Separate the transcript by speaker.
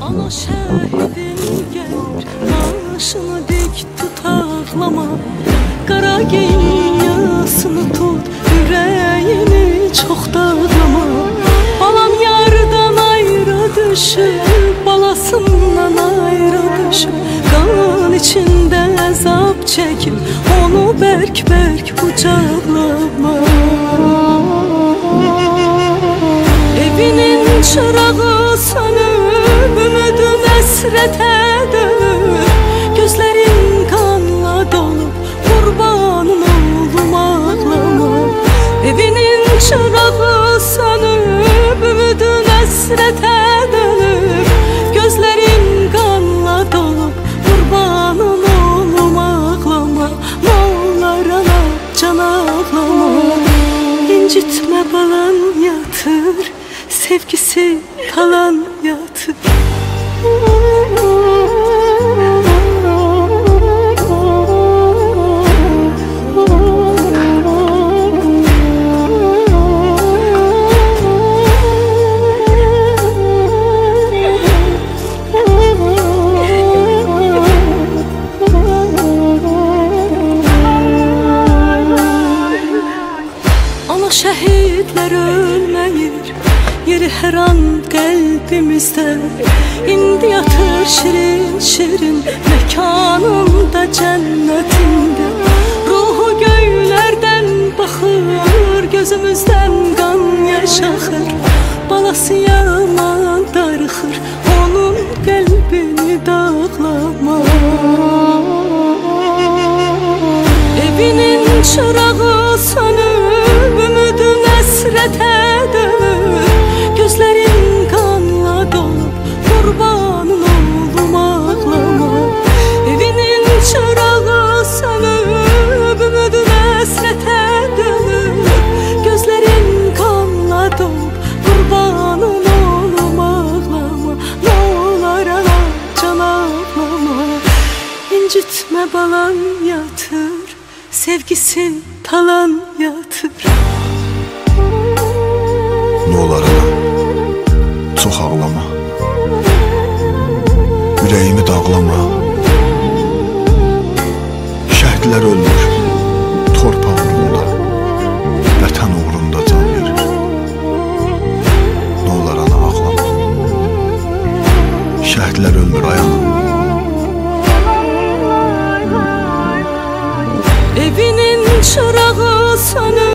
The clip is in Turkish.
Speaker 1: Ana şehidim gelir Başını dik tut ağlama. Qara giyin yasını tut Yüreğini çok dağlama Balam yardan ayrı düşüp Balasından ayrı düşüp. Kan içinde azap çekip Onu berk berk kucaklama. Evinin çırağı esrete dönüp Gözlerin kanla dolup Kurbanın oldum ağlama. Evinin çırağı sönüp Ümidin esrete dönüp Gözlerin kanla dolup Kurbanın oldum ağlama. Mallara can ağlama. İncitme balan yatır Sevgisi kalan şəhidlər ölməyir Yeri hər an qəlbimizdə İndi yatır şirin şirin. Məkanımda cənnətimdə Ruhu göylərdən baxır Gözümüzdən qan yaşaxır Balası yanına darıxır. Onun qəlbini dağlamaq Evinin çıraq Incitme balan yatır Sevgisi talan yatır. Ne olar ana Çok ağlama. Yüreğimi dağlama. Şehitler ölür Torpa uğrunda Vətən uğrunda can verir. Ne olar ana ağlama.
Speaker 2: Şehitler ölmür ayağına Çırağı söner